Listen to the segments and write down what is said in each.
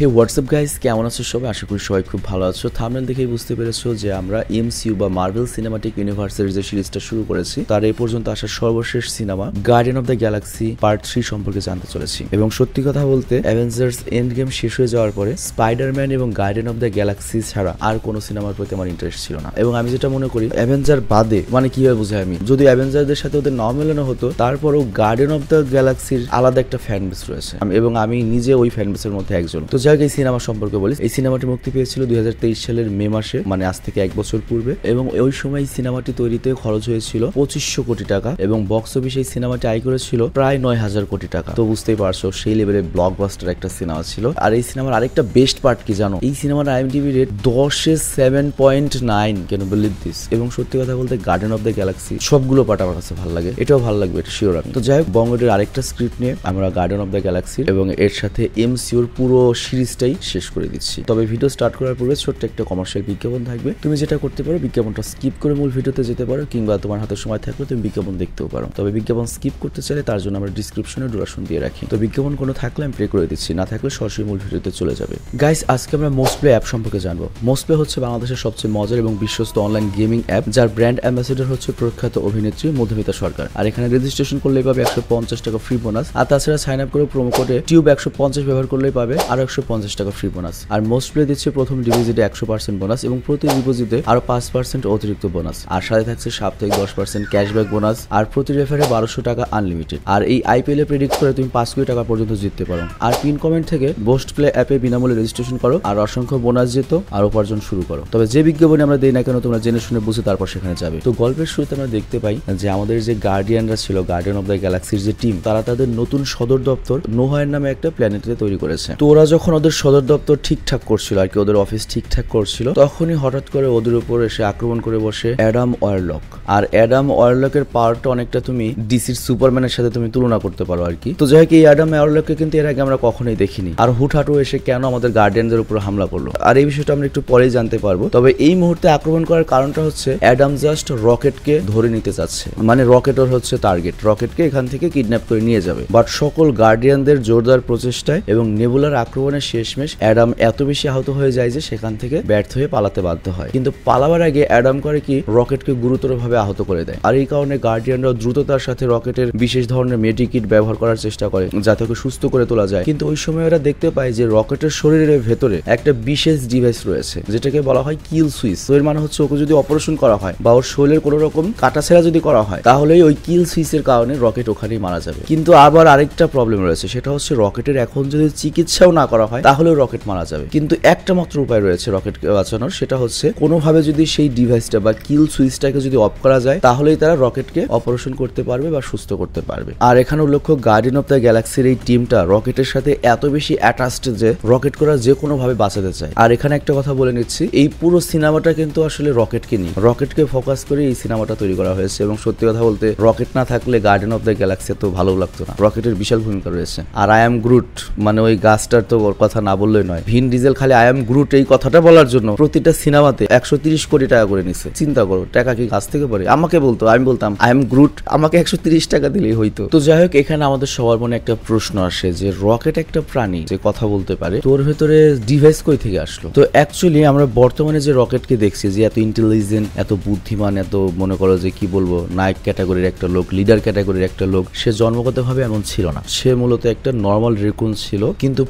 হে WhatsApp guys কেমন আছো সবাই? আশা করি সবাই খুব ভালো আছো। থামনেল দেখেই বুঝতে পেরেছ যে আমরা এমসিইউ বা মার্ভেল সিনেমাটিক ইউনিভার্সের যে সিরিজটা শুরু করেছি, তার এই পর্যন্ত আসা সর্বশেষ cinema guardian of the galaxy part three সম্পর্কে জানতে চলেছি। এবং সত্যি কথা বলতে অ্যাভেঞ্জার্স এন্ড গেম শেষ হয়ে যাওয়ার পরে স্পাইডারম্যান এবং গার্ডিয়ান অফ দ্য গ্যালাক্সি ছাড়া আর কোনো সিনেমার প্রতি আমার ইন্টারেস্ট ছিল না। এবং আমি যেটা মনে করি অ্যাভেঞ্জার বাদে মানে কীভাবে বুঝাই আমি? যদি অ্যাভেঞ্জারদের সাথে ওদের নাও মেলানো হতো, তারপরেও গার্ডিয়ান অফ দ্য গ্যালাক্সির আলাদা একটা ফ্যান বেস রয়েছে। এবং আমি নিজে ওই ফ্যান বেসের মধ্যে একজন। তো যাই হোক এই সিনেমা সম্পর্কে বলি। এই সিনেমাটি মুক্তি পেয়েছিল দুই হাজার তেইশ সালের মে মাসে মানে আজ থেকে এক বছর পূর্বে। এবং ওই সময় এই সিনেমাটি তৈরিতে খরচ হয়েছিল পঁচিশশো কোটি টাকা এবং বক্স অফিস এই সিনেমাটি আয় করেছিল প্রায় নয় হাজার কোটি টাকা। তো বুঝতেই পারছ, সেই লেভেলে ব্লকবাস্টার একটা সিনেমা ছিল। আর এই সিনেমার আরেকটা বেস্ট পার্ট কি জানো? এই সিনেমার আইএমডিবি রেট দশে seven point nine can believe this এবং সত্যি কথা বলতে গার্ডেন অফ দ্য গ্যালাক্সি সবগুলো পার্ট আমার কাছে ভালো লাগে। এটাও ভালো লাগবে, এটা শিওর আমি। তো যাই হোক বঙ্গটির আরেকটা স্ক্রিপ্ট নিয়ে আমরা গার্ডেন অফ দ্য গ্যালাক্সি এবং এর সাথে এমসিউর পুরো সিরিজটাই শেষ করে দিচ্ছি। তবে ভিডিও স্টার্ট করার পূর্বে ছোট্ট একটা কমার্শিয়াল বিজ্ঞাপন থাকবে। তুমি যেটা করতে পারো, বিজ্ঞাপনটা স্কিপ করে মূল ভিডিওতে যেতে পারো, কিংবা তোমার হাতে সময় থাকলে তুমি বিজ্ঞাপন দেখতেও পারো। তবে বিজ্ঞাপন স্কিপ করতে চাইলে তার জন্য আমরা ডিসক্রিপশনে ডুরাশন দিয়ে রাখি। তো বিজ্ঞাপন কোনো থাকলে আমি প্লে করে দিচ্ছি, না থাকলে সরাসরি মূল ভিডিওতে চলে যাবে। গাইস আজকে আমরা মোস্টপ্লে অ্যাপ সম্পর্কে জানব। মোস্টপ্লে হচ্ছে বাংলাদেশের সবচেয়ে মজার এবং বিশ্বস্ত অনলাইন গেমিং অ্যাপ যার ব্র্যান্ড অ্যাম্বাসেডর হচ্ছে প্রখ্যাত অভিনেত্রী মধুমিতা সরকার। আর এখানে রেজিস্ট্রেশন করলেই পাবে একশো পঞ্চাশ টাকা ফ্রি বোনাস আর তাছাড়া সাইন আপ করে প্রোমো কোডে টিউব একশো পঞ্চাশ ব্যবহার করলেই পাবে, আর একশো পঞ্চাশ টাকা ফ্রি বোনাস আর মোস্ট প্লে দিচ্ছে প্রথম ডিপোজিটে একশো পার্সেন্ট বোনাস এবং প্রতি ডিপোজিটে আরও পাঁচ পার্সেন্ট অতিরিক্ত বোনাস আর সাথে থাকছে সাপ্তাহিক দশ পার্সেন্ট ক্যাশব্যাক বোনাস আর প্রতি রেফারে বারোশো টাকা আনলিমিটেড আর এই আইপিএল এ প্রেডিক্ট করে তুমি পাঁচ কোটি টাকা পর্যন্ত জিততে পারো। আর পিন কমেন্ট থেকে বোস্ট প্লে অ্যাপে বিনামূল্যে রেজিস্ট্রেশন করো আর অসংখ্য বোনাস যেত আর উপার্জন শুরু করো। তবে যে বিজ্ঞাপনে আমরা দেই না কেন তোমরা জেনে শুনে বুঝে তারপর সেখানে যাবে। তো গল্পের শুরুতে আমরা দেখতে পাই যে আমাদের যে গার্ডিয়ানরা ছিল গার্ডিয়ান অফ দ্য গ্যালাক্সির যে টিম তারা তাদের নতুন সদর দপ্তর নোহায়ের নামে একটা প্ল্যানেটে তৈরি করেছে। তো ওরা যখন ওদের সদর দপ্তর ঠিকঠাক করছিল আর কি, ওদের অফিস ঠিকঠাক করছিল। তখনই হঠাৎ করে ওদের উপর এসে আক্রমণ করে বসে অ্যাডাম ওয়ারলক। আর অ্যাডাম ওয়ারলকের পাওয়ারটা অনেকটা তুমি ডিসির সুপারম্যানের সাথে তুমি তুলনা করতে পারো আর কি। তো যাই হোক, এই অ্যাডাম ওয়ারলককে কিন্তু এর আগে আমরা কখনোই দেখিনি। আর হুটহাটু এসে কেন আমাদের গার্ডিয়ানদের উপর হামলা করল? আর এই বিষয়টা আমরা একটু পরেই জানতে পারব। তবে এই মুহূর্তে আক্রমণ করার কারণটা হচ্ছে অ্যাডাম জাস্ট রকেটকে ধরে নিতে চাচ্ছে। মানে রকেট ওর হচ্ছে টার্গেট রকেটকে এখান থেকে কিডন্যাপ করে নিয়ে যাবে। বাট সকল গার্ডিয়ানদের জোরদার প্রচেষ্টায় এবং নেবুলার আক্রমণের শেষমেশ অ্যাডাম এত বেশি আহত হয়ে যায় যে সেখান থেকে ব্যর্থ হয়ে পালাতে বাধ্য হয়। কিন্তু পালাবার আগে অ্যাডাম করে কি রকেটকে গুরুতরভাবে আহত করে দেয়। আর এই কারণে গার্ডিয়ানরা দ্রুততার সাথে রকেটের বিশেষ ধরনের মেডিকিট ব্যবহার করার চেষ্টা করে, যাতে ওকে সুস্থ করে তোলা যায়। কিন্তু ওই সময় ওরা দেখতে পায় যে রকেটের শরীরের ভেতরে একটা বিশেষ ডিভাইস রয়েছে, যেটাকে বলা হয় কিল সুইচ। তো এর মানে হচ্ছে ওকে যদি অপারেশন করা হয় বা ওর শরীরের কোনো রকম কাটাছেড়া যদি করা হয়, তাহলেই ওই কিল সুইচের কারণে রকেট ওখানেই মারা যাবে। কিন্তু আবার আরেকটা প্রবলেম রয়েছে, সেটা হচ্ছে রকেটের এখন যদি চিকিৎসাও না করা হয়। তাহলেও রকেট মারা যাবে। কিন্তু একটা মাত্র উপায় রয়েছে রকেটকে বাঁচানোর, সেটা হচ্ছে কোনোভাবে যদি সেই ডিভাইসটা বা কিল সুইচটাকে যদি অফ করা যায়, তাহলেই তারা রকেটকে অপারেশন করতে পারবে বা সুস্থ করতে পারবে। আর এখানে উল্লেখ্য গার্ডিয়ান অফ দ্য গ্যালাক্সির এই টিমটা রকেটের সাথে এত বেশি অ্যাটাচড যে রকেট করা যে কোনো ভাবে বাঁচাতে চায়। আর এখানে একটা কথা বলে নিচ্ছি, এই পুরো সিনেমাটা কিন্তু আসলে রকেটকে নিয়ে। রকেটকে ফোকাস করে এই সিনেমাটা তৈরি করা হয়েছে এবং সত্যি কথা বলতে রকেট না থাকলে গার্ডেন অফ দ্য গ্যালাক্সি তো ভালো লাগতো না। রকেটের বিশাল ভূমিকা রয়েছে। আর আই এম গ্রুট মানে ওই গাছটার তো কথা না বললেই নয়। ভিন ডিজেল খালি আই এম গ্রুট এই কথাটা বলার জন্য প্রতিটা সিনেমাতে একশো তিরিশ কোটি টাকা করে নিচ্ছে চিন্তা করো, টাকা কি গাছ থেকে পড়ে? আমাকে বলতো, আমি বলতাম, আই এম গ্রুট, আমাকে একশো তিরিশ টাকা দিলেই হইতো। তো যাই হোক, এখানে আমাদের সবার মনে একটা প্রশ্ন আসে যে, রকেট একটা প্রাণী যে কথা বলতে পারে, তোর ভেতরে ডিভাইস কই থেকে আসলো? তো অ্যাকচুয়ালি আমরা বর্তমানে যে রকেটকে দেখছি, যে এত ইন্টেলিজেন্ট এত বুদ্ধিমান, এত মনে করো যে কি বলব, নায়ক ক্যাটাগরির একটা লোক লিডার ক্যাটাগরির একটা লোক, সে জন্মগতভাবে এমন ছিল না। সে মূলত একটা নর্মাল রেকুন ছিল, কিন্তু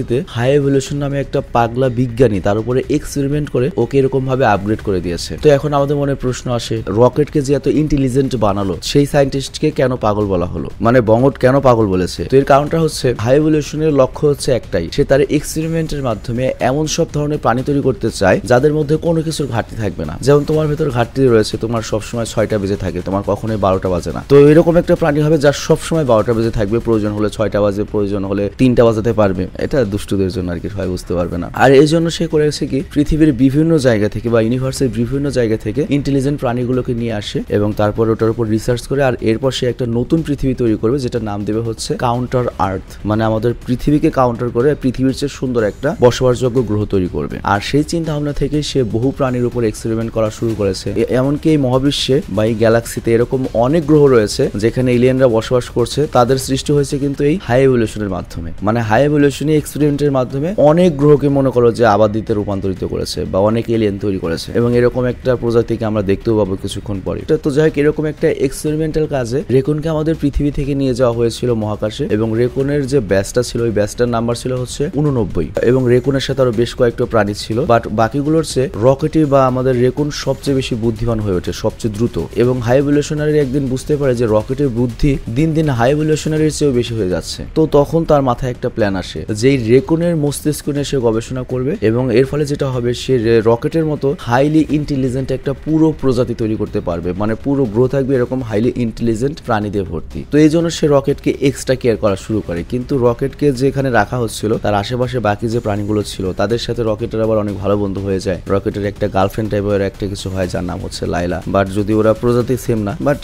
পরবর্তীতে হাই এভলিউশন নামে একটা পাগলা বিজ্ঞানী তার উপরে এক্সপেরিমেন্ট করে ওকে এরকম ভাবে আপগ্রেড করে দিয়েছে। তো এখন আমাদের মনে প্রশ্ন আসে রকেটকে যে এত ইন্টেলিজেন্ট বানালো, সেই সায়েন্টিস্টকে কেন পাগল বলা হলো? মানে বঙ্গট কেন পাগল বলেছে? তো এর কারণটা হচ্ছে হাই এভলিউশনের লক্ষ্য হচ্ছে একটাই, সে তার এক্সপেরিমেন্টের মাধ্যমে এমন সব ধরনের প্রাণী তৈরি করতে চায়, যাদের মধ্যে কোনো কিছুর ঘাটতি থাকবে না। যেমন তোমার ভেতর ঘাটতি রয়েছে, তোমার সবসময় ছয়টা বেজে থাকে, তোমার কখনোই বারোটা বাজে না। তো এরকম একটা প্রাণী হবে যার সবসময় বারোটা বেজে থাকবে, প্রয়োজন হলে ছয়টা বাজে, প্রয়োজন হলে তিনটা বাজাতে পারবে। এটা দুষ্টুদের জন্য আর কি, সবাই বুঝতে পারবে না। আর এই জন্য সে করেছে কি, পৃথিবীর বিভিন্ন জায়গা থেকে বা ইউনিভার্সের বিভিন্ন জায়গা থেকে ইন্টেলিজেন্ট প্রাণীগুলোকে নিয়ে আসে এবং তারপর ওটার উপর রিসার্চ করে আর এরপর সে একটা নতুন পৃথিবী তৈরি করবে যেটা নাম দেবে হচ্ছে কাউন্টার আর্থ মানে আমাদের পৃথিবীকে কাউন্টার করে পৃথিবীর চেয়ে সুন্দর একটা বসবাসযোগ্য গ্রহ তৈরি করবে। আর সেই চিন্তা ভাবনা থেকে সে বহু প্রাণীর উপর এক্সপেরিমেন্ট করা শুরু করেছে। এমনকি এই মহাবিশ্বে বা এই গ্যালাক্সিতে এরকম অনেক গ্রহ রয়েছে যেখানে এলিয়েনরা বসবাস করছে। তাদের সৃষ্টি হয়েছে কিন্তু এই হাই এভলিউশনের মাধ্যমে। মানে হাই এভলিউশনই এক্সপেরিমেন্টের মাধ্যমে অনেক গ্রহকে মনে করো যে আবাদিতে রূপান্তরিত করেছে বা অনেক এলিয়েন তৈরি করেছে এবং এরকম একটা প্রজাতিকে আমরা দেখতেও পাবো কিছুক্ষণ পরে। এটা তো যাই হোক, এরকম একটা এক্সপেরিমেন্টাল কাজে রেকুনকে আমাদের পৃথিবী থেকে নিয়ে যাওয়া হয়েছিল মহাকাশে এবং রেকুনের যে ব্যাসটা ছিল, ওই ব্যাসটার নাম্বার ছিল হচ্ছে উননব্বই এবং রেকুনের সাথে আরও বেশ কয়েকটা প্রাণী ছিল বাট বাকিগুলোর চেয়ে রকেটই বা আমাদের রেকুন সবচেয়ে বেশি বুদ্ধিমান হয়ে ওঠে, সবচেয়ে দ্রুত এবং হাই এভলিউশনারি একদিন বুঝতে পারে যে রকেটের বুদ্ধি দিন দিন হাই এভলিউশনারির চেয়েও বেশি হয়ে যাচ্ছে। তো তখন তার মাথায় একটা প্ল্যান আসে যে এই রেকুনের মস্তিষ্ক নিয়ে সে গবেষণা করবে এবং এর ফলে যেটা হবে, সে রকেটের মতো হাইলি ইন্টেলিজেন্ট একটা পুরো প্রজাতি তৈরি করতে পারবে। মানে পুরো গ্রো থাকবে এরকম হাইলি ইন্টেলিজেন্ট প্রাণী দিয়ে ভর্তি। তো এই জন্য সে রকেটকে এক্সট্রা কেয়ার করা শুরু করে। কিন্তু রকেটকে যেখানে রাখা হচ্ছিল, তার আশেপাশে বাকি যে প্রাণীগুলো ছিল, তাদের সাথে রকেটের আবার অনেক ভালো বন্ধু হয়ে যায়। রকেটের একটা গার্লফ্রেন্ড টাইপের একটা কিছু হয়, যার নাম হচ্ছে লাইলা বাট যদি ওরা প্রজাতি সেম না বাট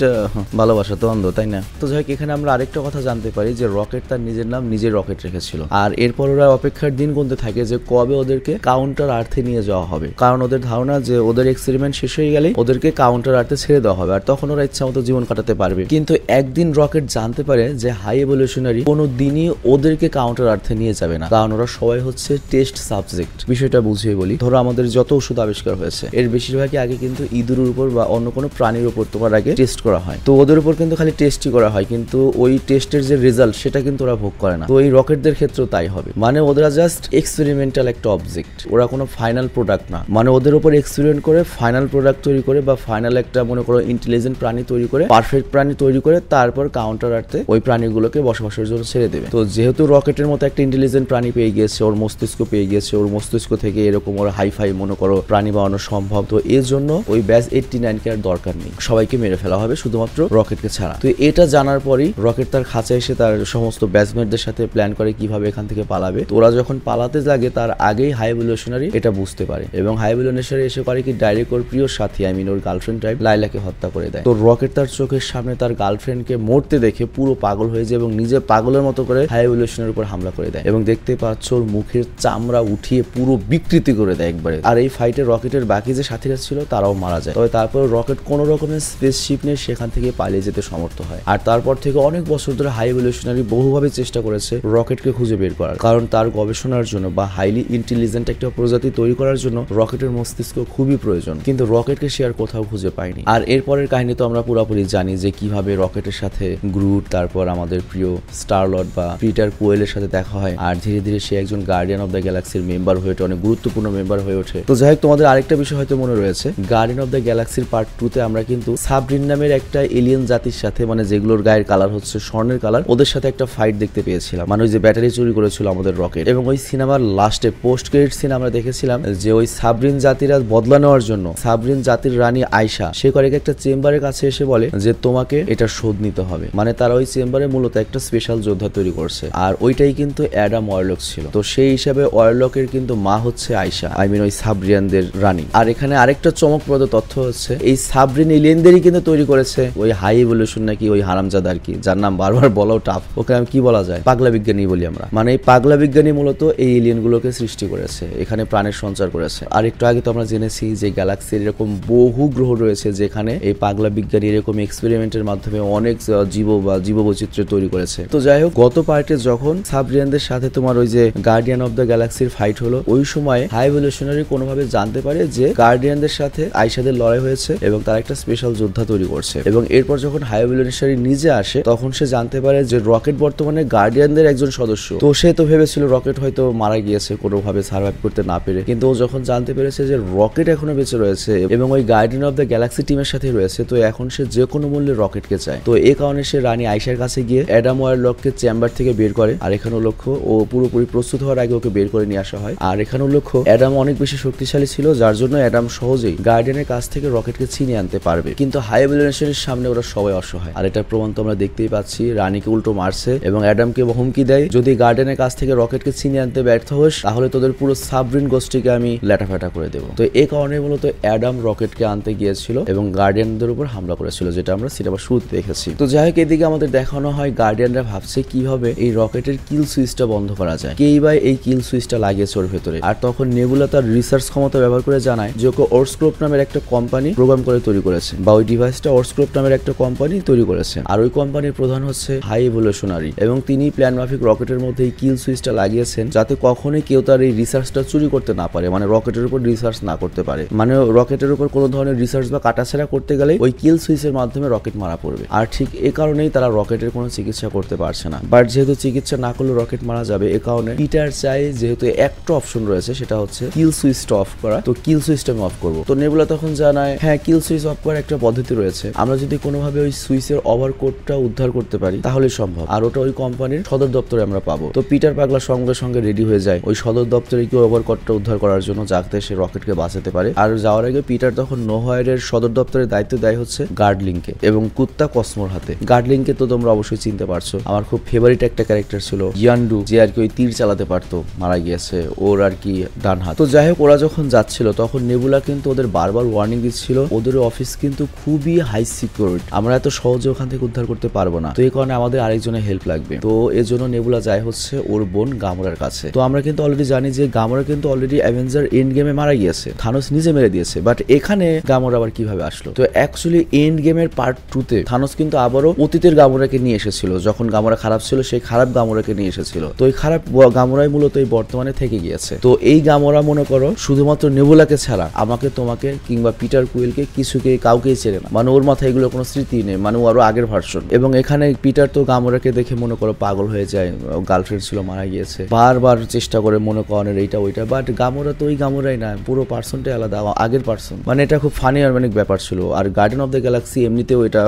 ভালোবাসা তো অন্ধ, তাই না? তো যাই হোক, এখানে আমরা আরেকটা কথা জানতে পারি যে রকেট তার নিজের নাম নিজের রকেট রেখেছিল। আর এরপর ওরা অপেক্ষার দিন গুনতে থাকে যে কবে ওদেরকে কাউন্টার আর্থে নিয়ে যাওয়া হবে। কারণ ওদের ধারণা যে ওদের এক্সপেরিমেন্ট শেষ হয়ে গেলে ওদেরকে কাউন্টার আর্থে ছেড়ে দেওয়া হবে আর তখন ওরা ইচ্ছা মতো জীবন কাটাতে পারবে। কিন্তু একদিন রকেট জানতে পারে যে হাই এভলিউশনারি কোনো দিনই ওদেরকে কাউন্টার আর্থে নিয়ে যাবে না। কারণ ওরা সবাই হচ্ছে টেস্ট সাবজেক্ট বিষয়টা বুঝিয়ে বলি। ধরো আমাদের যত ওষুধ আবিষ্কার হয়েছে, এর বেশিরভাগই আগে কিন্তু ইঁদুরের উপর বা অন্য কোনো প্রাণীর উপর তোমার আগে টেস্ট করা হয়। তো ওদের উপর কিন্তু খালি টেস্টই করা হয়, কিন্তু ওই টেস্টের যে রেজাল্ট সেটা কিন্তু ওরা ভোগ করে না। তো এই রকেটদের ক্ষেত্রেও তাই হবে। মানে ওরা জাস্ট এক্সপেরিমেন্টাল একটা অবজেক্ট ওরা কোনো ফাইনাল প্রোডাক্ট না। মানে ওদের উপর এক্সপেরিমেন্ট করে ফাইনাল প্রোডাক্ট তৈরি করে বা ফাইনাল একটা মনে করো ইন্টেলিজেন্ট প্রাণী তৈরি করে পারফেক্ট প্রাণী তৈরি করে, তারপর কাউন্টার আর্থে ওই প্রাণীগুলোকে বসবাসের জন্য ছেড়ে দেবে। তো যেহেতু রকেটের মতো একটা ইন্টেলিজেন্ট প্রাণী পেয়ে গিয়েছে, ওর মস্তিষ্ক পেয়ে গিয়েছে, ওর মস্তিষ্ক থেকে এরকম ওর হাইফাই মনে করো প্রাণী বানানো সম্ভব, তো এর জন্য ওই ব্যাস এইটটি নাইনকে আর দরকার নেই। সবাইকে মেরে ফেলা হবে শুধুমাত্র রকেটকে ছাড়া। তো এটা জানার পরই রকেট তার খাঁচা এসে তার সমস্ত ব্যাচমেটদের সাথে প্ল্যান করে কীভাবে এখান থেকে পালাবে। ওরা যখন পালাতে লাগে, তার আগেই হাই এভলিউশনারি এটা বুঝতে পারে। এবং হাই এভলিউশনারি এসে করে কি ডাইরেক্ট ওর প্রিয় সাথী আই মিন ওর গার্লফ্রেন্ড টাইপ লাইলাকে হত্যা করে দেয়। তো রকেট তার চোখের সামনে তার গার্লফ্রেন্ডকে মরতে দেখে পুরো পাগল হয়ে যায় এবং নিজে পাগলের মতো করে হাই এভলিউশনের উপর হামলা করে দেয়। এবং দেখতে পাচ্ছ ওর মুখের চামড়া উঠিয়ে পুরো বিকৃতি করে দেয় একবারে। আর এই ফাইটে রকেটের বাকি যে সাথীরা ছিল, তারাও মারা যায়। তবে তারপর রকেট কোন রকমের স্পেসশিপ নিয়ে সেখান থেকে পালিয়ে যেতে সমর্থ হয়। আর তারপর থেকে অনেক বছর ধরে হাই এভলিউশনারি বহুভাবে চেষ্টা করেছে রকেটকে খুঁজে বের করার। কারণ তার গবেষণার জন্য বা হাইলি ইন্টেলিজেন্ট একটা প্রজাতি তৈরি করার জন্য রকেটের মস্তিষ্ক খুবই প্রয়োজন। কিন্তু রকেটকে সে আর কোথাও খুঁজে পায়নি। আর এরপরের কাহিনী তো আমরা পুরোপুরি জানি যে কীভাবে রকেটের সাথে গ্রুট তারপর আমাদের প্রিয় স্টারলট বা পিটার কোয়েলের সাথে দেখা হয়। আর ধীরে ধীরে সে একজন গার্ডিয়ান অফ দ্য গ্যালাক্সির মেম্বার হয়ে ওঠে, অনেক গুরুত্বপূর্ণ মেম্বার হয়ে ওঠে। তো যাই হোক, তোমাদের আরেকটা বিষয় হয়তো মনে রয়েছে। গার্ডিয়ান অফ দ্য গ্যালাক্সির পার্ট টু তে আমরা কিন্তু সাবরিন নামের একটা এলিয়েন জাতির সাথে মানে যেগুলোর গায়ের কালার হচ্ছে স্বর্ণের কালার ওদের সাথে একটা ফাইট দেখতে পেয়েছিলাম। মানে ওই যে ব্যাটারি চুরি করেছিল আমাদের রকেট। এবং ওই সিনেমার লাস্টে পোস্ট ক্রেডিট সিন আমরা দেখেছিলাম যে ওই সাবরিন জাতিরা বদলা নেওয়ার জন্য, সাবরিন জাতির রানী আয়সা সে করে একটা চেম্বারের কাছে এসে বলে যে তোমাকে এটা শোধ নিতে হবে। মানে তারা ওই চেম্বারে মূলত একটা স্পেশাল যোদ্ধা তৈরি করছে। আর ওইটাই কিন্তু অ্যাডাম ওয়ারলক ছিল। তো সেই হিসাবে ওয়ারলকের কিন্তু মা হচ্ছে আয়সা আই মিন ওই সাবরিয়ানদের রানী। আর এখানে আরেকটা চমকপ্রদ তথ্য হচ্ছে, এই সাবরিন এলিয়েনদেরই কিন্তু তৈরি করেছে ওই হাই ইভলিউশন নাকি ওই হারামজাদা আর কি, যার নাম বারবার বলাও টাফ ওকে আমি কি বলা যায়? পাগলা বিজ্ঞানী বলি আমরা। মানে এই পাগলা বিজ্ঞানী মূলত এই এলিয়েন গুলোকে সৃষ্টি করেছে, এখানে প্রাণের সঞ্চার করেছে। আর একটু আগে তো আমরা জেনেছি যে গ্যালাক্সির এরকম বহু গ্রহ রয়েছে যেখানে এই পাগলা বিজ্ঞানী এরকম এক্সপেরিমেন্টের মাধ্যমে অনেক জীব বা জীব বৈচিত্র্য তৈরি করেছে। তো যাই হোক, গত পার্টে যখন সাবরিয়ানদের সাথে তোমার ওই যে গার্ডিয়ান অফ দ্য গ্যালাক্সির ফাইট হলো, ওই সময় হাই এভলিউশনারি কোনোভাবে জানতে পারে যে গার্ডিয়ানদের সাথে আইসাদের লড়াই হয়েছে এবং তারা একটা স্পেশাল যোদ্ধা তৈরি করছে। এবং এরপর যখন হাই এভলিউশনারি নিজে আসে, তখন সে জানতে পারে যে রকেট বর্তমানে গার্ডিয়ানদের একজন সদস্য। তো সে তো ভেবেছিল রকেট হয়তো মারা গিয়েছে, কোনোভাবে সার্ভাইভ করতে না পেরে। কিন্তু ও যখন জানতে পেরেছে যে রকেট এখনও বেঁচে রয়েছে এবং ওই গার্ডিয়ান অফ দ্য গ্যালাক্সি টিমের সাথে রয়েছে, তো এখন সে যে কোনো মূল্যে রকেটকে চায়। তো এই কারণে সে রানী আইসার কাছে গিয়ে অ্যাডাম ওয়ার লককে চেম্বার থেকে বের করে। আর এখানে লক্ষ্য, ও পুরোপুরি প্রস্তুত হওয়ার আগে ওকে বের করে নিয়ে আসা হয়। আর এখানে লক্ষ্য অ্যাডাম অনেক বেশি শক্তিশালী ছিল, যার জন্য অ্যাডাম সহজেই গার্ডিয়ানের কাছ থেকে রকেটকে ছিনিয়ে আনতে পারবে। কিন্তু হাই এভলিউশনের সামনে ওরা সবাই অসহায়। আর এটা প্রমাণ তো আমরা দেখতেই পাচ্ছি, রানীকে উল্টো মারছে এবং অ্যাডামকে হুমকি দেয়। যদি গার্ডেনের কাছ থেকে রকেটকে ছিনিয়ে আনতে ব্যর্থ হোস, তাহলে তোদের পুরো সাবরিন গোষ্ঠীকে আমি ল্যাটাফ্যাটা করে দেবো। তো এই কারণে মূলত অ্যাডাম রকেটকে আনতে গিয়েছিল এবং গার্ডিয়ানদের উপর হামলা করেছিল, যেটা আমরা সিনেমা শুরুতে দেখেছি। তো যাই হোক, এদিকে আমাদের দেখানো হয় গার্ডিয়ানরা ভাবছে কীভাবে এই রকেটের কিল সুইচটা বন্ধ করা যায়। কেই বা এই কিল সুইচটা লাগিয়েছে ওর ভেতরে? আর তখন নেবুলা তার রিসার্চ ক্ষমতা ব্যবহার করে জানায় যে ওকে ওর্সক্রোপ নামের একটা কোম্পানি প্রোগ্রাম করে তৈরি করেছে, বা ওই ডিভাইসটা ওর্সক্রোপ নামের একটা কোম্পানি তৈরি করেছে। আর ওই কোম্পানির প্রধান হচ্ছে হাই এভলিউশনারি, এবং তিনি প্ল্যান মাফিক রকেটের মধ্যে এই কিল সুইচটা সুইচটা লাগিয়েছেন যাতে কখনোই কেউ তার এই রিসার্চটা চুরি করতে না পারে মানে রকেটের উপর রিসার্চ না করতে পারে। মানে রকেটের উপর কোনো ধরনের রিসার্চ বা কাটাছেড়া করতে গেলে ওই কিল সুইচের মাধ্যমে রকেট মারা পড়বে। আর ঠিক এ কারণেই তারা রকেটের কোনো চিকিৎসা করতে পারছে না। বাট যেহেতু চিকিৎসা না করলে রকেট মারা যাবে, এ কারণে পিটার চাই যেহেতু একটা অপশন রয়েছে, সেটা হচ্ছে কিল সুইচটা অফ করা। তো কিল সুইচটা আমি অফ করব। তো নেবুলা তখন জানায় হ্যাঁ কিল সুইচ অফ করার একটা পদ্ধতি রয়েছে। আমরা যদি কোনোভাবে ওই সুইচের ওভার কোডটা উদ্ধার করতে পারি, তাহলে সম্ভব। আর ওটা ওই কোম্পানির সদর দপ্তরে আমরা পাবো। তো পিটার পাগলা সঙ্গে সঙ্গে রেডি হয়ে যায়। ওই সদর দপ্তরে কি ওভার কোডটা উদ্ধার করার জন্য যাতে সে রকেটকে বাঁচাতে পারে। আর যাওয়ার আগে পিটার তখন নোহায়ারের সদর দপ্তরের দায়িত্ব দেয় হচ্ছে গার্ডলিংকে এবং কুত্তা কসমোর হাতে। গার্ডলিংকে তো তোমরা অবশ্যই চিনতে পারছ। আমার খুব ফেভারিট একটা ক্যারেক্টার ছিল ইয়ান্ডু যে আর কি ওই তীর চালাতে পারতো। মারা গিয়েছে ওর আর কি ডান হাত। তো যাই হোক ওরা যখন যাচ্ছিল, তখন নেবুলা কিন্তু ওদের বারবার ওয়ার্নিং দিচ্ছিল। ওদের অফিস কিন্তু খুবই হাই সিকিউরিটি আমরা এত সহজে ওখান থেকে উদ্ধার করতে পারব না। তো এই কারণে আমাদের আরেকজনের হেল্প লাগবে। তো এর জন্য নেবুলা যায় হচ্ছে ওর বোন গামরার কাছে। তো আমরা কিন্তু অলরেডি জানি যে গামরা কিন্তু অলরেডি অ্যাভেঞ্জার এন্ড গেমে মারা গিয়েছে। থানোস নিজে মেরে দিয়েছে। বাট এখানে গামরা আবার কীভাবে আসলো? তো অ্যাকচুয়ালি এন্ড গেমের পার্ট টুতে থানোস কিন্তু আবারও অতীতের গামরাকে নিয়ে এসেছিল। যখন গামরা খারাপ ছিল, সেই খারাপ গামরাকে নিয়ে এসেছিল। তো এই খারাপ গামরাই মূলত এই বর্তমানে থেকে গিয়েছে। তো এই গামরা, মনে করো, শুধুমাত্র নেবুলাকে ছাড়া আমাকে, তোমাকে কিংবা পিটার কুইলকে কিছুকে কাউকেই চেনে না। মানে ওর মাথায় এগুলো কোনো স্মৃতি নেই। মানে ও আরও আগের ভার্সন এবং এখানে পিটার তো গামরাকে দেখে, মনে করো, পাগল হয়ে যায়। গার্লফ্রেন্ড ছিল, মারা গিয়েছে বারবার চেষ্টা করে মনে করানোর এইটা, ওইটা বাট গামরা তো ওই গামরাই না, পুরো পার্সনটাই আলাদা আগের পার্সন। মানে এটা খুব ফানি আর অনেক ব্যাপার ছিল। আর গার্ডেন অফ দ্য গ্যালাক্সি এমনিতেও এটা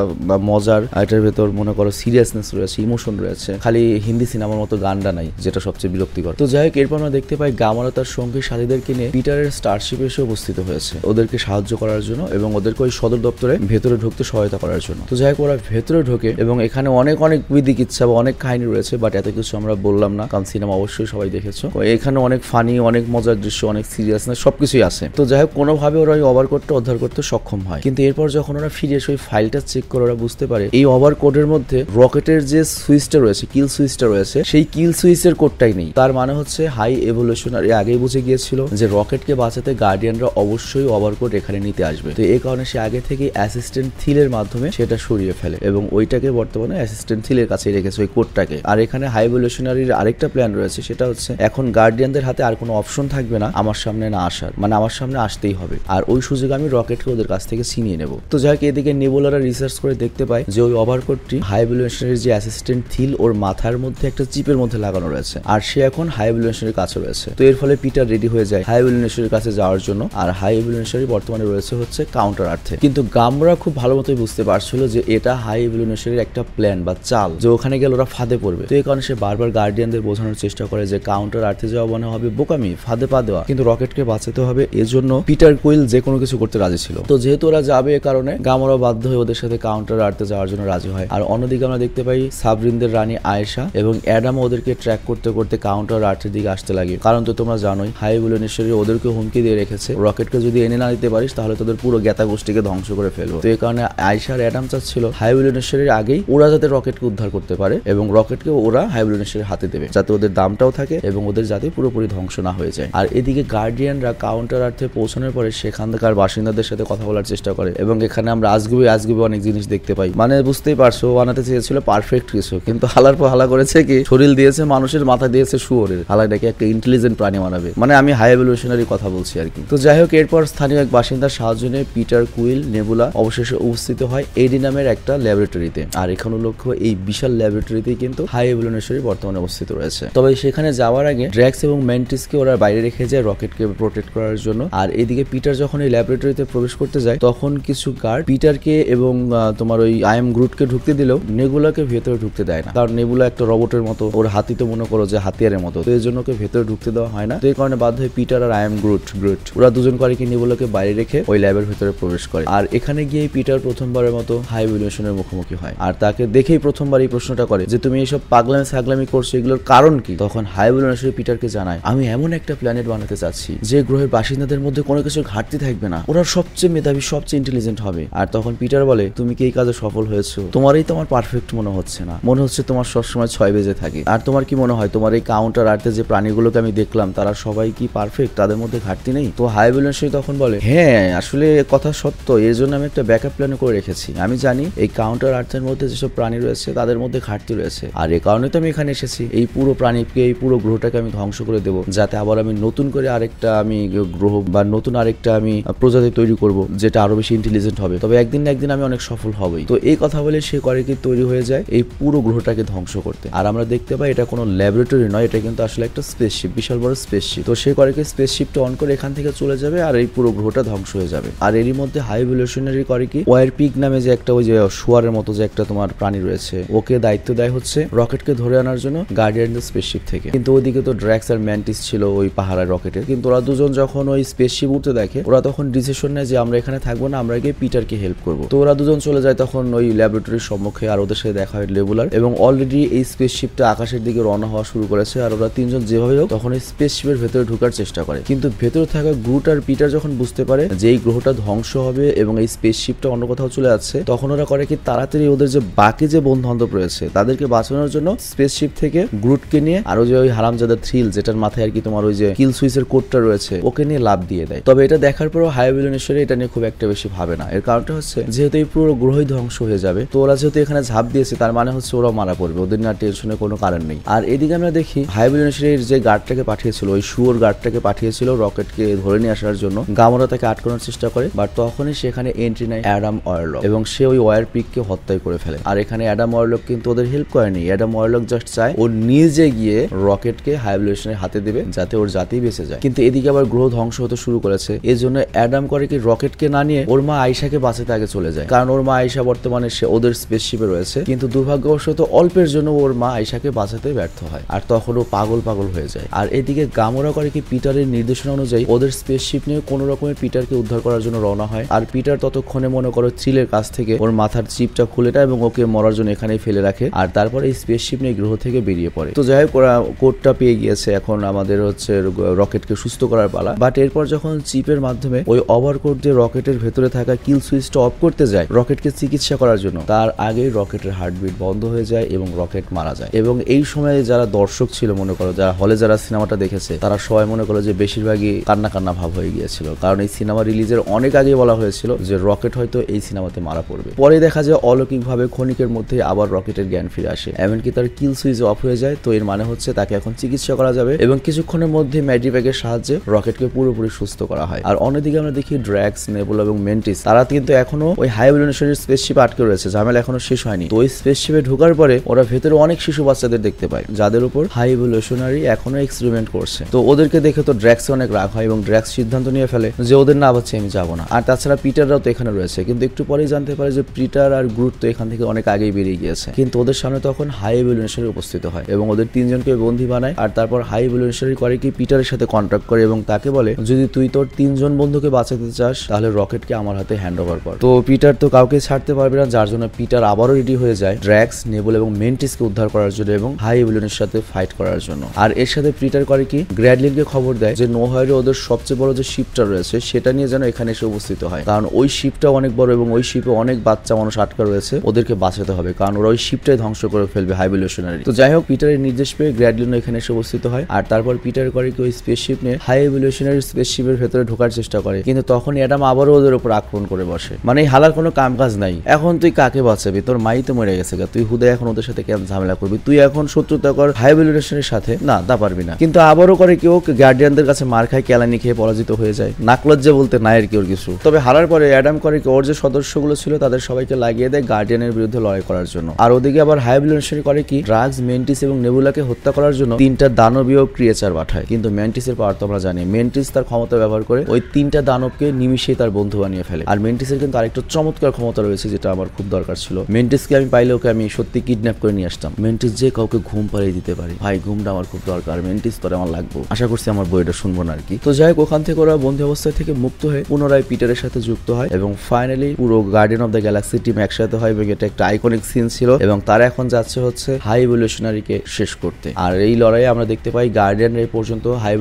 মজার এটার ভেতর মনে করো সিরিয়াসনেস রয়েছে ইমোশন রয়েছে। খালি হিন্দি সিনেমার মতো গানটা নাই, যেটা সবচেয়ে বিরক্তিকর। তো যাই হোক, এরপর আমরা দেখতে পাই গামোরা তার সঙ্গী সাথীদেরকে নিয়ে পিটারের স্টারশিপে এসে উপস্থিত হয়েছে, ওদেরকে সাহায্য করার জন্য এবং ওদেরকে ওই সদর দপ্তরে ভেতরে ঢুকতে সহায়তা করার জন্য। তো যাই হোক, ওরা ভেতরে ঢোকে এবং এখানে অনেক অনেক বিদিক ইচ্ছা বা অনেক কাহিনী রয়েছে বাট এত কিছু আমরা বললাম না, কারণ সিনেমা অবশ্যই সবাই দেখেছ। এখানে অনেক ফানি অনেক মজার দৃশ্য, অনেক সিরিয়াসনেস সবকিছুই আছে। তো যাই হোক কোনোভাবে ওরা ওই ওভার কোডটা উদ্ধার করতে সক্ষম হয়। কিন্তু এরপর যখন ওরা ফিরে এসে ওই ফাইলটা চেক করে, ওরা বুঝতে পারে এই ওভার কোডের মধ্যে রকেটের যে সুইচটা রয়েছে কিল সুইচটা রয়েছে, সেই কিল সুইচের কোডটাই নেই। তার মানে হচ্ছে হাই এভলিউশন আর আগেই বুঝে গিয়েছিল যে রকেটকে বাঁচাতে গার্ডিয়ানরা অবশ্যই ওভার কোড এখানে নিতে আসবে। তো এই কারণে সে আগে থেকে অ্যাসিস্ট্যান্ট থিলের মাধ্যমে সেটা সরিয়ে ফেলে এবং ওইটাকে বর্তমানে অ্যাসিস্ট্যান্ট থিলের কাছে রেখেছে ওই কোডটাকে আর এখানে হাই এভলিউশনারির আরেকটা প্ল্যান রয়েছে, সেটা হচ্ছে এখন গার্ডিয়ানদের হাতে আর কোনো অপশন থাকবে না, আমার সামনে না আসার। মানে আমার সামনে আসতেই হবে। আর ওই সুযোগে আমি রকেটকে ওদের কাছ থেকে ছিনিয়ে নেব। তো যাই হোক, এদিকে নেবুলারা রিসার্চ করে দেখতে পায় যে ওই ওভারকোডটি হাই এভলিউশনারির যে অ্যাসিস্ট্যান্ট থিল, ওর মাথার মধ্যে একটা চিপের মধ্যে লাগানো রয়েছে। আর সে এখন হাই এভলিউশনারির কাছে রয়েছে। তো এর ফলে পিটার রেডি হয়ে যায় হাই এভলিউশনারির কাছে যাওয়ার জন্য। আর হাই এভলিউশনারি বর্তমানে রয়েছে হচ্ছে কাউন্টার আর্থে কিন্তু গামরা খুব ভালো মতোই বুঝতে পারছিল যে এটা হাই এভলিউশনারির একটা প্ল্যান বা চাল, যে ওখানে গেলে ওরা ফাঁদে পড়বে। তো এই কারণে সে বারবার গার্ডিয়ানদের বোঝানোর চেষ্টা করে যে কাউন্টার আর্থে যাওয়া মনে হবে বোকামি, ফাঁদে পা দেওয়া। কিন্তু রকেটকে বাঁচাতে হবে এজন্য পিটার কুইল যে কোনো কিছু করতে রাজি ছিল। তো যেহেতু ওরা যাবে এ কারণে, গামরা বাধ্য হয়ে ওদের সাথে কাউন্টার আর্থে যাওয়ার জন্য রাজি হয়। আর অন্যদিকে আমরা দেখতে পাই সাবরিনদের রানী আয়েশা এবং অ্যাডাম ওদেরকে ট্র্যাক করতে করতে কাউন্টার আর্থের দিকে আসতে লাগে কারণ তো তোমরা জানোই হাই বুলেনেশ্বরী ওদেরকে হুমকি দিয়ে রেখেছে। রকেটকে যদি এনে না দিতে পারিস, তাহলে তোদের পুরো জ্ঞাতা গোষ্ঠীকে ধ্বংস করে ফেলব। তো এই কারণে আয়েশা আর অ্যাডাম চাচ্ছিল হাই বুলেনেশ্বরীর আগেই ওরা যাতে রকেটকে উদ্ধার করতে পারে এবং রকেটকে ওরা হাই বুলেনেশ্বরের হাতে দেবে, যাতে ওদের দামটাও থাকে এবং ওদের যাতে পুরোপুরি ধ্বংস না হয়ে যায়। আর এদিকে গার্ডিয়ানরা কাউন্টার আর্থে পৌঁছানোর পরে সেখানকার বাসিন্দাদের সাথে কথা বলার চেষ্টা করে এবং এখানে আমরা আজগুবি আজগুবি অনেক জিনিস দেখতে পাই। মানে বুঝতেই পারছ, বানাতে চেয়েছিল পারফেক্ট কিছু, কিন্তু হালার পর হালা করেছে কি, শরীর দিয়েছে, মানুষের মাথা দিয়েছে, শুয়োরের। হালাটাকে একটা ইন্টেলিজেন্ট প্রাণী বানাবে। মানে আমি হাই এভলিউশনারি কথা বলছি আর কি। তো যাই হোক, এরপর স্থানীয় এক বাসিন্দার সাহায্য নিয়ে পিটার কুইল নেবুলা অবশেষে উপস্থিত হয় এডি নামের একটা ল্যাবরেটরিতে আর এখানে লক্ষ্য, এই বিশাল ল্যাবরেটরিতে কিন্তু হাই এভলিউশনারি বর্তমানে অবস্থিত রয়েছে। তবে সেখানে যাওয়ার আগে ড্র্যাক্স এবং ম্যান্টিসকে ওরা বাইরে রেখে যায় রকেটকে প্রোটেক্ট করার জন্য। আর এদিকে পিটার যখন এই ল্যাবরেটরিতে প্রবেশ করতে যায়, তখন কিছু গার্ড পিটারকে এবং তোমার ওই আই এম গ্রুটকে ঢুকতে দিলেও নেগুলাকে ভেতরে ঢুকতে দেয় না। কারণ নেবুলা একটা রবটের মতো, ওর হাতি তো মনে করো যে হাতিয়ারের মতো। তো এই জন্য ওকে ভেতরে ঢুকতে দেওয়া হয় না। তো এই কারণে বাধ্য হয়ে পিটার আর আই এম গ্রুট গ্রুট, ওরা দুজন করে কি নেবুলাকে বাইরে রেখে ওই ল্যাবের ভেতরে প্রবেশ করে। আর এখানে গিয়ে পিটার প্রথমবারের মতো হাই ভ্যালুয়েশনের মুখোমুখি হয়। আর তাকে দেখেই প্রথমবার এই প্রশ্নটা করে যে, তুমি এইসব পাগলামি সাগলামি করছ, এগুলোর কারণ কি? তখন হাই ভ্যালুয়েশন পিটারকে জানায়, আমি এমন একটা প্ল্যানেট বানাতে চাচ্ছি যে গ্রহের বাসিন্দাদের মধ্যে কোনো কিছুর ঘাটতি থাকবে না। ওরা সবচেয়ে মেধাবী, সবচেয়ে ইন্টেলিজেন্ট হবে। আর তখন পিটার বলে, তুমি কি এই কাজে সফল হয়েছো? তোমারই তোমার পারফেক্ট মনে হচ্ছে না। মনে হচ্ছে তোমার সবসময় ছয় বেজে থাকে। আর তোমার কি মনে হয়, তোমার এই কাউন্টার আর্টে যে প্রাণীগুলোকে আমি দেখলাম, তারা সবাই কি পারফেক্ট তাদের মধ্যে ঘাটতি নেই? তো হাই ভ্যালুয়েশন তখন বলে হ্যাঁ আসলে কথা সত্য। এর জন্য আমি একটা ব্যাকআপ প্ল্যান করে রেখেছি। আমি জানি এই কাউন্টার আর্থের মধ্যে যেসব প্রাণী রয়েছে, তাদের মধ্যে ঘাটতি রয়েছে। আর এই কারণে তো আমি এখানে এসেছি। এই পুরো প্রাণীকে এই পুরো গ্রহটাকে আমি ধ্বংস করে দেবো, যাতে আবার আমি নতুন করে আরেকটা আমি গ্রহ বা নতুন আরেকটা আমি প্রজাতি তৈরি করব, যেটা আরও বেশি ইন্টেলিজেন্ট হবে। তবে একদিন না একদিন আমি অনেক সফল হবই। তো এই কথা বলে সে করে কি তৈরি হয়ে যায়? এই পুরো গ্রহটাকে ধ্বংস করতে। আর আমরা দেখতে পাই এটা কোনো ল্যাবরেটরি নয়, এটা কিন্তু আসলে একটা স্পেসশিপ বিশাল বড় স্পেসশিপ তো সে করে কি স্পেসশিপটা অন করে এখান থেকে চলে যাবে আর এই পুরো গ্রহটা ধ্বংস হয়ে যাবে। আর এরই মধ্যে হাই ভ্যালুশনারি করে কি ওয়ার পিক নামে যে একটা ওই যে শুয়ারের মতো যে একটা তোমার প্রাণী রয়েছে, ওকে দায়িত্ব দেয় হচ্ছে রকেটকে ধরে আনার জন্য গার্ডিয়ান স্পেসশিপ থেকে। কিন্তু ওইদিকে তো ড্র্যাক্স আর ম্যান্টিস ছিল ওই পাহাড়ের রকেটের কিন্তু ওরা দুজন যখন ওই স্পেসশিপ উঠতে দেখে, ওরা তখন ডিসিশন নেয় যে আমরা এখানে থাকব না, আমরা গিয়ে পিটারকে হেল্প করব। তো ওরা দুজন চলে যায় তখন ওই ল্যাবরেটরির সম্মুখে আর ওদের সাথে দেখা হয় লেবুলার এবং অলরেডি এই স্পেসশিপটা আকাশের দিকে রওনা হওয়া শুরু করেছে আর ওরা তিনজন যেভাবে হোক তখন এই স্পেসশিপের ভেতরে ঢোকার চেষ্টা করে। কিন্তু ভেতরে থাকা গ্রুট আর পিটার যখন বুঝতে পারে যে এই গ্রহটা ধ্বংস হবে এবং এই স্পেসশিপটা অন্য কোথাও চলে যাচ্ছে, তখন ওরা করে কি তাড়াতাড়ি ওদের যে বাকি যে বন্ধু বান্ধব রয়েছে, তাদেরকে বাঁচানোর জন্য স্পেসশিপ থেকে গ্রুটকে নিয়ে, আরও যে ওই হারামজাদা থ্রিল যেটার মাথায় আর কি তোমার ওই যে কিল সুইসের কোডটা রয়েছে, ওকে নিয়ে লাভ দিয়ে দেয়। তবে এটা দেখার পরও হাই বিলনেশ্বরে এটা নিয়ে খুব একটা বেশি ভাবে না। এর কারণটা হচ্ছে, যেহেতু এই পুরো গ্রহই ধ্বংস হয়ে যাবে, তো ওরা যেহেতু এখানে ঝাঁপ দিয়েছে, তার মানে হচ্ছে ওরাও মারা পড়বে, ওদের না টেনশনের কোনো কারণ নেই। আর এদিকে আমরা দেখি হাই বিলনেশ্বরের যে গার্ডটাকে পাঠিয়েছিল, ওই শুয়োর গার্ডটাকে পাঠিয়েছিল রকেটকে ধরে নিয়ে আসার জন্য, গামরা তাকে আটকানোর চেষ্টা করে বাট তখনই সেখানে এন্ট্রি নেয় অ্যাডাম অয়ারলক এবং সে ওই ওয়ার পিককে হত্যাই করে ফেলে। আর এখানে অ্যাডাম ওয়ারলক কিন্তু ওদের হেল্প করেনি, অ্যাডাম ওয়ারলক জাস্ট চায়, ও নিজে গিয়ে রকেটকে হাইভলিউশনের হাতে দেবে যাতে ওর জাতি বেঁচে যায়। কিন্তু এদিকে আবার গ্রহ ধ্বংস হতে শুরু করেছে। এই জন্য অ্যাডাম করে কি রকেটকে না নিয়ে ওর মা আয়সাকে বাঁচাতে আগে চলে যায়। কারণ ওর মা আয়সা বর্তমানে সে ওদের স্পেসশিপে রয়েছে। কিন্তু দুর্ভাগ্যবশত অল্পের জন্য ওর মা আয়সাকে বাঁচাতে ব্যর্থ হয়। আর তখন ও পাগল পাগল হয়ে যায়। আর এদিকে গামোরা করে কি পিটারের নির্দেশনা অনুযায়ী ওদের স্পেসশিপ নিয়ে কোনো রকমের পিটারকে উদ্ধার করার জন্য রওনা হয়। আর পিটার ততক্ষণে মনে করো চিলের কাছ থেকে ওর মাথার চিপটা খুলে দেয় এবং ওকে মরার জন্য এখানে ফেলে রাখে। আর তারপরে এই স্পেসশিপ নিয়ে গ্রহ থেকে বেরিয়ে পড়ে। তো যাই হোক, ওরা কোডটা পেয়ে গিয়েছে। এখন আমাদের হচ্ছে রকেটকে সুস্থ করার পালা। বাট এরপর যখন চিপের মাধ্যমে ওই ওভার কোড দিয়ে রকেটের ভেতরে থাকা কিল সুইচটা অফ করতে যায়, রকেটকে চিকিৎসা করার জন্য, তার আগেই রকেটের হার্টবিট বন্ধ হয়ে যায় এবং রকেট মারা যায়। এবং এই সময়ে যারা দর্শক ছিল, মনে করো, যারা হলে যারা সিনেমাটা দেখেছে, তারা সবাই মনে করো যে বেশিরভাগই কান্না কান্না ভাব হয়ে গিয়েছিল। কারণ এই সিনেমা রিলিজের অনেক আগে বলা হয়েছিল যে রকেট হয়তো এই সিনেমাতে মারা পড়বে। পরে দেখা যায় অলৌকিকভাবে ক্ষণিকের মধ্যে আবার রকেটের জ্ঞান ফিরে আসে। এমনকি তার কিল সুইচ অফ হয়ে যায়, তো এর মানে হচ্ছে তাকে এখন চিকিৎসা করা যাবে এবং কিছুক্ষণের মধ্যে ম্যাডিব্যাগের সাহায্যে রকেটকে পুরোপুরি সুস্থ করা হয়। আর অন্যদিকে আমরা দেখি ড্র্যাক্স নেবুলা এবং মেন্টিস, তারা কিন্তু এখনও ওই হাই ভ্যালুনেশনের স্পেসশিপে আটকে রয়েছে, ঝামেলা এখনও শেষ হয়নি। তো ওই স্পেসশিপে ঢোকার পরে ওরা ভেতরে অনেক শিশু বাচ্চাদের দেখতে পায়, যাদের উপর হাই ভ্যালুশনারি এখনও এক্সপেরিমেন্ট করছে। তো ওদেরকে দেখে তো ড্র্যাক্স অনেক রাগ হয় এবং ড্র্যাক্স সিদ্ধান্ত নিয়ে ফেলে যে ওদের না পাচ্ছে আমি যাব না। আর তাছাড়া পিটাররাও তো এখানে রয়েছে, কিন্তু একটু পরেই জানতে পারে যে পিটার আর গ্রুট তো এখান থেকে অনেক আগেই বেরিয়ে গিয়েছে। কিন্তু ওদের সামনে তখন হাই ভ্যালুনেশনারি উপস্থিত হয় এবং ওদের তিনজনকে বন্দি বানায় আর তারপর হাই ভ্যালুনেশনারি করে কি পিটারের সাথে কন্ট্যাক্ট করে এবং তাকে বলে, যদি তুই তোর তিনজন বন্ধুকে বাঁচাতে চাস, তাহলে রকেটকে আমার হাতে হ্যান্ড ওভার কর। তো পিটার তো কাউকে ছাড়তে পারবে না, যার জন্য পিটার আবারও রেডি হয়ে যায় ড্র্যাক্স নেবল এবং মেন্টিসকে উদ্ধার করার জন্য এবং হাই এভিলনের সাথে ফাইট করার জন্য। আর এর সাথে পিটার করে কি, গ্র্যাডলিনকে খবর দেয় যে নো হাইরে ওদের সবচেয়ে বড় যে শিপটা রয়েছে, সেটা নিয়ে যেন এখানে এসে উপস্থিত হয়। কারণ ওই শিপটা অনেক বড় এবং ওই শিপে অনেক বাচ্চা মানুষ আটকা রয়েছে, ওদেরকে বাঁচাতে হবে। কারণ ওরা ওই শিপটাই ধ্বংস করে ফেলবে হাইভলিউশনারি তো যাই হোক, পিটারের নির্দেশ পেয়ে গ্র্যাডলিন এখানে এসে উপস্থিত হয়। আর তারপর পিটার করে কি ওই স্পেসশিপ নিয়ে হাই এভিলুশনারি স্পেসশিপের ভেতরে ঢোকার চেষ্টা করে। কিন্তু তখন অ্যাডাম আবারও ওদের উপর আক্রমণ করে বসে। মানে এই হালার কোনো কাম কাজ নাই। এখন তুই কাকে বাঁচাবি? তোর মাই তো মরে গেছে তুই হুদে এখন ওদের সাথে কেমন ঝামেলা করবি? তুই এখন শত্রুতা কর হাই ভ্যালুরেশনের সাথে। না, তা পারবি না। কিন্তু আবারও করে কেউ গার্ডিয়ানদের কাছে মার খায়, কেলানি খেয়ে পরাজিত হয়ে যায়। নাকলজ্জা বলতে নাই আর কি ওর কিছু। তবে হারার পরে অ্যাডাম করে কি ওর যে সদস্যগুলো ছিল, তাদের সবাইকে লাগিয়ে দেয় গার্ডিয়ানের বিরুদ্ধে লড়াই করার জন্য। আর ওদিকে আবার হাই ভ্যালুরেশন করে কি? ড্রাগস, মেন্টিস এবং নেবুলাকে হত্যা করার জন্য তিনটা দানবীয় ক্রিয়েচার পাঠায়। কিন্তু মেন্টিসের পাওয়ার তো আমরা জানি। মেন্টিস তার ক্ষমতা ব্যবহার করে ওই তিনটা দানবকে নিমিশেই তার বন্ধু বানিয়ে ফেলে। আর মেন্টিসের কিন্তু আরেকটা চমৎকার ক্ষমতা রয়েছে যেটা আমার খুব দরকার ছিল। মেন্টিসকে আমি পাইলে ওকে আমি সত্যি কিডন্যাপ করে নিয়ে আসতাম। মেন্টিস যে কাউকে ঘুম পাড়িয়ে দিতে পারে। ভাই, ঘুমটা আমার খুব দরকার। মেন্টিস তোরে আমার লাগবে। আশা করছি আমার বইটা শুনব না আর কি। তো যাই হোক, ওখান থেকে ওরা বন্ধু অবস্থা থেকে মুক্ত হয়ে পুনরায় পিটারের সাথে যুক্ত হয় এবং ফাইনালি পুরো guardian of the galaxy team একসাথে হয় এবং এটা একটা আইকনিক সিন ছিল। এবং তারা এখন যাচ্ছে হচ্ছে হাই ইভলিউশনারিকে শেষ করতে। আর এই লড়াইয়ে আমরা দেখতে পাই গার্ডিয়ান এই পর্যন্ত হাই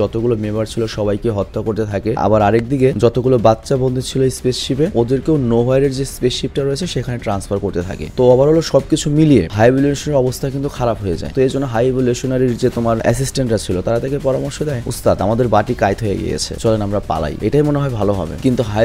যতগুলো মেম্বার ছিল সবাইকে হত্যা করতে থাকে। আবার আরেকদিকে যতগুলো বাচ্চা বন্ধু ছিল স্পেসশিপে ওদেরকেও নোভাইরের যে স্পেসশিপটা রয়েছে সেখানে ট্রান্সফার করতে থাকে। তো ওভারঅল সবকিছু মিলিয়ে হাই ইভলিউশনের অবস্থা কিন্তু খারাপ হয়ে যায়। তো এই জন্য হাই ইভলিউশনারির যে তোমার অ্যাসিস্ট্যান্টরা ছিল, তারা থেকে পরামর্শ দেয়, উস্তাদ, আমাদের বাটি কাইত হয়ে গিয়েছে, চলেন আমরা পালাই। এটাই মনে হয় ভালো হবে। কিন্তু হাই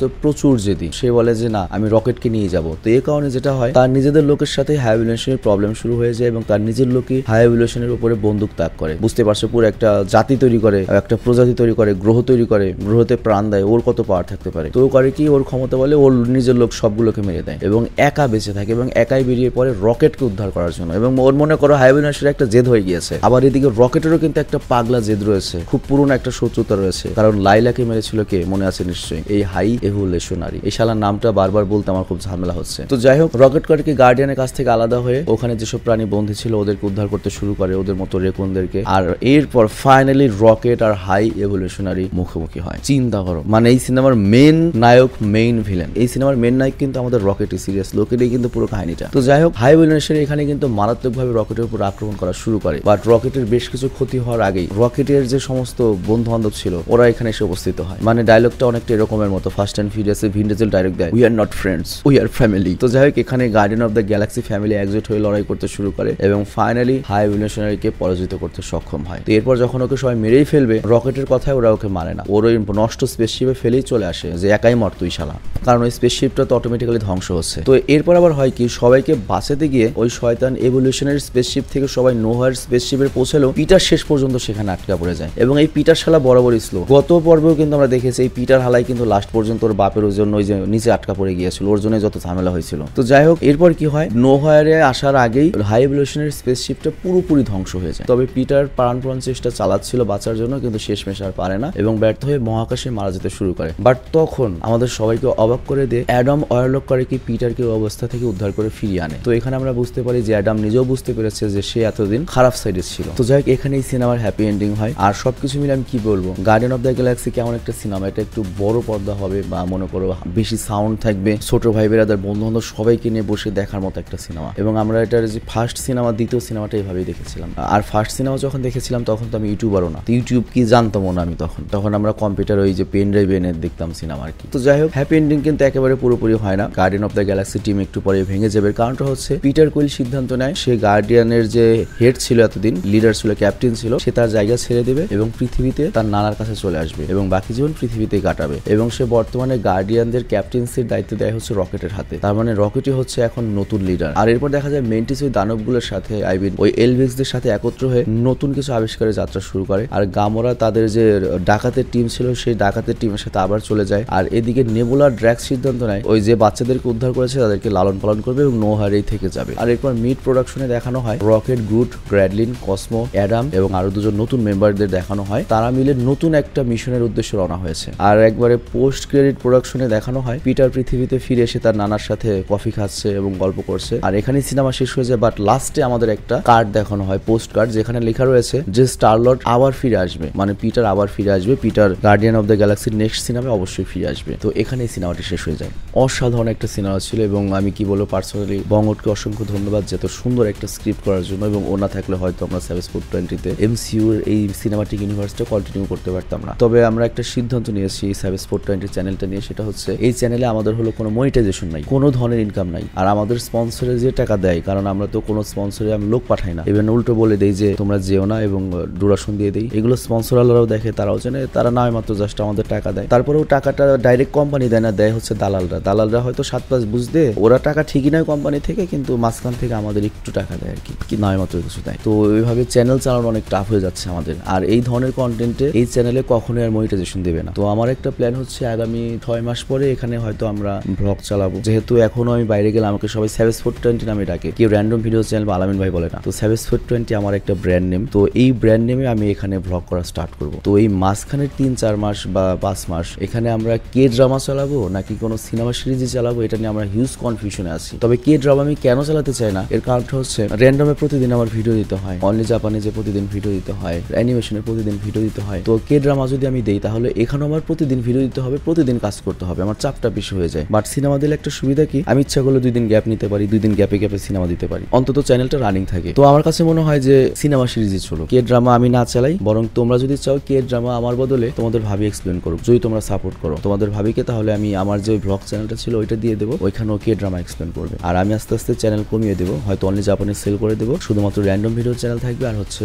তো প্রচুর জেদি। সে বলে যে, না, আমি রকেটকে নিয়ে যাব। তো এই কারণে যেটা হয়, তার নিজেদের লোকের সাথে হাই ইভলিউশনের প্রবলেম শুরু হয়ে যায় এবং তার নিজের নিজের লোকে হাই এভলিউশনের উপরে বন্দুক তাক করে। বুঝতে পারছ, পুরো একটা জাতি তৈরি করে একটা প্রজাতি তৈরি করে, গ্রহ তৈরি করে, গ্রহতে প্রাণ দেয়, ওর কত পাওয়ার থাকতে পারে? তো ও করে কি, ওর ক্ষমতা বলে ওর নিজের লোক সবগুলোকে মেরে দেয় এবং একা বেঁচে থাকে এবং একাই বেরিয়ে পড়ে রকেটকে উদ্ধার করার জন্য। এবং ওর মনে করো হাই এভলিউশনের একটা জেদ হয়ে গিয়েছে। আবার এদিকে রকেটেরও কিন্তু একটা পাগলা জেদ রয়েছে। খুব পুরনো একটা শত্রুতা রয়েছে। কারণ লাইলাকে মেরেছিল কে? মনে আছে নিশ্চয়ই। এই হাই এভুলেশনারি এই শালার নামটা বারবার বলতে আমার খুব ঝামেলা হচ্ছে। তো যাই হোক রকেট কারকে গার্ডিয়ানের কাছ থেকে আলাদা হয়ে ওখানে যেসব প্রাণী বন্ধু ছিল ওদেরকে উদ্ধার করতে শুরু করে ওদের মতো রেকুনদেরকে। আর এরপর ফাইনালি রকেট আর হাই এভলিউশনারি মুখোমুখি হয়। চিন্তা করো মানে এই সিনেমার মেন নায়ক মেইন ভিলেন এই সিনেমার মেন নায়ক কিন্তু আমাদের রকেটই সিরিয়াস লোকেরই কিন্তু পুরো কাহিনীটা। তো যাই হোক হাই এভলিউশনারি এখানে কিন্তু মারাত্মকভাবে রকেটের উপর আক্রমণ করা শুরু করে। বাট রকেটের বেশ কিছু ক্ষতি হওয়ার আগেই রকেটের যে সমস্ত বন্ধু বান্ধব ছিল, ওরা এখানে এসে উপস্থিত হয়। মানে ডায়লগটা অনেকটা এরকমের মতো। ফার্স্ট অ্যান্ড ফিরিয়াসে ভিন্ডেজেল ডায়লগ দেয় we are not friends we are family তো যাই হোক, এখানে garden of the galaxy family একজোট হয়ে লড়াই করতে শুরু করে এবং ফাইনালি হাই এভলিউশনারিকে পরাজিত করতে সক্ষম হয়। তো এরপর যখন ওকে সবাই মেরেই ফেলবে, রকেটের কথায় ওরা ওকে মারে না। ওর ওই নষ্ট স্পেসশিপে ফেলেই চলে আসে যে একাই মর তুই শালা। কারণ ওই স্পেসশিপটা তো অটোমেটিক্যালি ধ্বংস হচ্ছে। তো এরপর আবার হয় কি, সবাইকে বাঁচাতে গিয়ে ওই শয়তান এভলিউশনের স্পেসশিপ থেকে সবাই নোহার স্পেসশিপের পৌঁছালো পিটার শেষ পর্যন্ত সেখানে আটকা পড়ে যায়। এবং এই পিটার শালা বরাবরই স্লো গত পর্বেও কিন্তু আমরা দেখেছি এই পিটার হালাই কিন্তু লাস্ট পর্যন্ত ওর বাপের ওর জন্য ওই যে নিচে আটকা পড়ে গিয়েছিল। ওর জন্য যত ঝামেলা হয়েছিল। তো যাই হোক, এরপর কি হয়? নোহায়ারে আসার আগেই হাই এভলিউশনের স্পেসশিপটা পুরোপুরি ধ্বংস হয়ে যায়। তবে পিটার প্রাণপণ চেষ্টা চালাচ্ছিল বাঁচার জন্য, কিন্তু শেষমেশ আর পারে না এবং ব্যর্থ হয়ে মহাকাশে মারা যেতে শুরু করে। বাট তখন আমাদের সবাইকে অবাক করে দিয়ে অ্যাডাম অয়ারলক করে কি পিটারকে অবস্থা থেকে উদ্ধার করে ফিরিয়ে আনে? তো এখানে আমরা বুঝতে পারি যে অ্যাডাম নিজেও বুঝতে পেরেছে যে সে এতদিন খারাপ সাইডে ছিল। তো যাই হোক এখানে এই সিনেমার হ্যাপি এন্ডিং হয়। আর সবকিছু মিলে আমি কি বলব? গার্ডেন অফ দ্য গ্যালাক্সি কেমন একটা সিনেমা এটা একটু বড় পর্দা হবে বা মনে করো বেশি সাউন্ড থাকবে। ছোট ভাই বেরাদার বন্ধু বান্ধব সবাইকে নিয়ে বসে দেখার মতো একটা সিনেমা এবং আমরা এটার যে ফার্স্ট সিনেমা দ্বিতীয় সিনেমাটা এইভাবেই দেখেছিলাম। আর ফার্স্ট সিনেমা যখন দেখেছিলাম, তখন তো আমি ইউটিউবারও না। ইউটিউব কি জানতাম না আমি তখন। তখন আমরা কম্পিউটার ওই যে পেন ড্রাইভ এনে দেখতাম সিনেমা আর কি। তো যাই হোক হ্যাপি এন্ডিং কিন্তু একেবারে পুরোপুরি হয় না। Guardian of the galaxy team একটু পরে ভেঙে যাবে। কারণটা হচ্ছে পিটার কোয়েল সিদ্ধান্ত নেয়, সে গার্ডিয়ানের যে হেড ছিল এতদিন লিডার ছিল ক্যাপ্টেন ছিল, সে তার জায়গা ছেড়ে দেবে এবং পৃথিবীতে তার নানার কাছে চলে আসবে এবং বাকি জীবন পৃথিবীতে কাটাবে। এবং সে বর্তমানে গার্ডিয়ানদের ক্যাপ্টেন্সির দায়িত্ব দেয় হচ্ছে রকেটের হাতে। তার মানে রকেটই হচ্ছে এখন নতুন লিডার আর এরপর দেখা যায় মেন্টিস ওই দানবগুলোর সাথে আই মিন ওই এলভিক্সদের সাথে একত্র হয়ে নতুন কিছু আবিষ্কারের যাত্রা শুরু করে। আর গামোরা তাদের যে ডাকাতের টিম ছিল, সেই ডাকাতের টিমের সাথে আবার চলে যায়। আর এদিকে নেবুলার ড্র্যাক্স সিদ্ধান্ত নেয়, ওই যে বাচ্চাদেরকে উদ্ধার করেছে, তাদেরকে লালন পালন করবে এবং নোহারেই থেকে যাবে। আর এরপর মিড প্রোডাকশনে দেখানো হয়, রকেট, গ্রুট, গ্র্যাডলিন, কসমো, অ্যাডাম এবং আরও দুজন নতুন মেম্বারদের দেখানো হয়। তারা মিলে নতুন একটা মিশনের উদ্দেশ্যে রওনা হয়েছে। আর একবারে পোস্ট ক্রেডিট প্রোডাকশনে দেখানো হয়, পিটার পৃথিবীতে ফিরে এসে তার নানার সাথে কফি খাচ্ছে এবং গল্প করছে। আর এখানে সিনেমা শেষ হয়ে যায়, বাট লাস্টে আমাদের একটা কার্ড দেখানো হয় পোস্ট কার্ড যেখানে লেখা রয়েছে যে স্টারলট আবার ফিরে আসবে। মানে পিটার আবার ফিরে আসবে। পিটার গার্ডিয়ান অফ দ্য গ্যালাক্সির নেক্সট সিনেমায় অবশ্যই ফিরে আসবে। তো এখানে সিনেমাটি শেষ হয়ে যায়। অসাধারণ একটা সিনেমা ছিল এবং আমি কি বলব পার্সোনালি বঙ্গটকে অসংখ্য ধন্যবাদ যে এত সুন্দর একটা স্ক্রিপ্ট করার জন্য এবং ও না থাকলে হয়তো আমরা সেভেন স্পোর্ট টোয়েন্টিতে এমসিউর এই সিনেমাটিক ইউনিভার্সটা কন্টিনিউ করতে পারতাম না। তবে আমরা একটা সিদ্ধান্ত নিয়েছি এই সেভেন স্পোর্ট টোয়েন্টি চ্যানেলটা নিয়ে, সেটা হচ্ছে এই চ্যানেলে আমাদের হলো কোনো মনিটাইজেশন নাই, কোনো ধরনের ইনকাম নাই। আর আমাদের স্পন্সরে যে টাকা দেয়, কারণ আমরা তো কোনো স্পন্সরে আমি লোক পাঠাই না। ইভেন উল্টো বলে দেই যে, তোমরা যেও না এবং ডুরাশন দিয়ে দেই। এগুলো স্পন্সর আলারাও দেখে, তারাও জানে তারা নয় মাত্র জাস্ট আমাদের টাকা দেয়। তারপরেও টাকাটা ডাইরেক্ট কোম্পানি দেয় না, দেয় হচ্ছে দালালরা। দালালরা হয়তো সাত পাঁচ বুঝতে ওরা টাকা ঠিকই নয় কোম্পানি থেকে, কিন্তু মাঝখান থেকে আমাদের একটু টাকা দেয় আর কি নয় মাত্র কিছু দেয়। তো ওইভাবে চ্যানেল চালানো অনেক টাফ হয়ে যাচ্ছে আমাদের। আর এই ধরনের কন্টেন্টে এই চ্যানেলে কখনোই আর মনিটাইজেশন দেবে না। তো আমার একটা প্ল্যান হচ্ছে, আগামী ছয় মাস পরে এখানে হয়তো আমরা ব্লগ চালাবো। যেহেতু এখনও আমি বাইরে গেলে আমাকে সবাই সেভেস ফোর টোয়েন্টি নামে ডাকে। কেউ র্যান্ডম ভিডিও চ্যানেল বা আলামিন ভাই বলে না। তো সেভেস ফোর টোয়েন্টি আমার একটা ব্র্যান্ড নেম তো এই ব্র্যান্ড নেমে আমি এখানে ব্লগ করা স্টার্ট করব। তো এই মাঝখানের তিন চার মাস বা পাঁচ মাস এখানে আমরা কে ড্রামা চালাবো নাকি কোনো সিনেমা সিরিজে চালাবো এটা নিয়ে আমরা হিউজ কনফিউশনে আছি। তবে কে ড্রামা আমি কেন চালাতে চাই না, এর কারণটা হচ্ছে র্যান্ডমে প্রতিদিন আমার ভিডিও দিতে হয়। অনলি জাপানে যে প্রতিদিন ভিডিও দিতে হয় অ্যানিমেশনে প্রতিদিন ভিডিও দিতে হয়। তো কে ড্রামা যদি আমি দিই, তাহলে এখানেও আমার প্রতিদিন ভিডিও দিতে হবে, প্রতিদিন কাজ করতে হবে। আমার চাপটা বেশি হয়ে যায়। বাট সিনেমা দিলে একটা সুবিধা কি? আমি ইচ্ছা করলে দুই দিন গ্যাপ নিতে পারি, দুই দিন গ্যাপে গ্যাপে সিনেমা দিতে পারি। অন্তত চ্যানেলটা রানিং থাকে। তো আমার কাছে মনে হয় যে সিনেমা সিরিজে চলো কে ড্রামা আমি না চালাই, বরং তোমরা যদি চাও কে ড্রামা আমার বদলে তোমাদের ভাবি এক্সপ্লেন করো যদি তোমরা সাপোর্ট করো, তোমাদের ভাবিকে তাহলে আমি আমার যে ব্লগ চ্যানেলটা ছিল ওইটা দিয়ে দেবো, ওইখানেও কে ড্রামা এক্সপ্লেন করবে। আর আমি আস্তে আস্তে চ্যানেল কমিয়ে দেবো, হয়তো অনলি জাপানে সেল করে দেবো, শুধুমাত্র র্যান্ডম ভিডিও চ্যানেল থাকবে আর হচ্ছে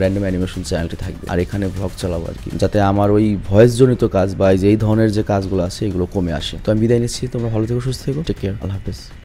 র্যান্ডম অ্যানিমেশন চ্যানেলটি থাকবে। আর এখানে ব্লগ চালাবো আর কি, যাতে আমার ওই ভয়েস জনিত কাজ বা এই ধরনের যে কাজগুলো আছে, এগুলো কমে আসে। তো আমি বিদায় নিচ্ছি, তোমরা ভালো থেকো, সুস্থ থেকো টেক কেয়ার আল্লাহ হাফেজ।